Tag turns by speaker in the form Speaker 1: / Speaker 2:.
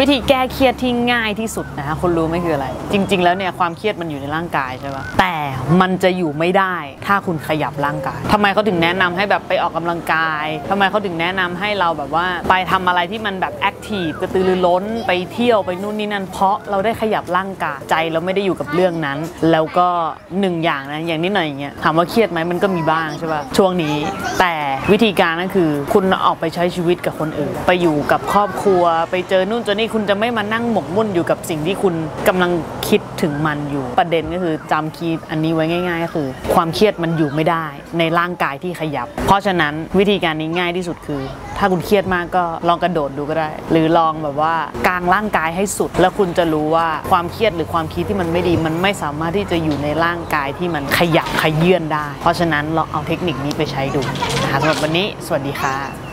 Speaker 1: วิธีแก้เครียดที่ง่ายที่สุดนะคะคุณรู้ไหมคืออะไร จริง ๆ แล้วเนี่ยความเครียดมันอยู่ในร่างกายใช่ปะแต่มันจะอยู่ไม่ได้ถ้าคุณขยับร่างกายทำไมเขาถึงแนะนำให้แบบไปออกกำลังกายทำไมเขาถึงแนะนำให้เราแบบว่าไปทำอะไรที่มันแบบแอคทีฟกระตือรือร้นไปเที่ยวไปนู่นนี่นั่นเพราะเราได้ขยับร่างกายใจเราไม่ได้อยู่กับเรื่องนั้น แล้วก็หนึ่งอย่างนะอย่างนิดหน่อยอย่างเงี้ยถามว่าเครียดไหมมันก็มีบ้างใช่ปะช่วงนี้ แต่วิธีการนั่นคือ คุณออกไปใช้ชีวิตกับคนอื่น ไปอยู่กับครอบครัว ไปเจอนู่นเจอนี่คุณจะไม่มานั่งหมกมุ่นอยู่กับสิ่งที่คุณกำลังคิดถึงมันอยู่ประเด็นก็คือจำคีย์อันนี้ไว้ง่าย ๆ ก็คือ ความเครียดมันอยู่ไม่ได้ ในร่างกายที่ขยับ เพราะฉะนั้นวิธีการนี้ง่ายที่สุดคือ ถ้าคุณเครียดมากก็ลองกระโดดดูก็ได้ หรือลองแบบว่ากางร่างกายให้สุด แล้วคุณจะรู้ว่าความเครียดหรือความคิดที่มันไม่ดี มันไม่สามารถที่จะอยู่ในร่างกายที่มันขยับขยื่นได้ เพราะฉะนั้นลองเอาเทคนิคนี้ไปใช้ดูนะคะสำหรับวันนี้ สวัสดีค่ะ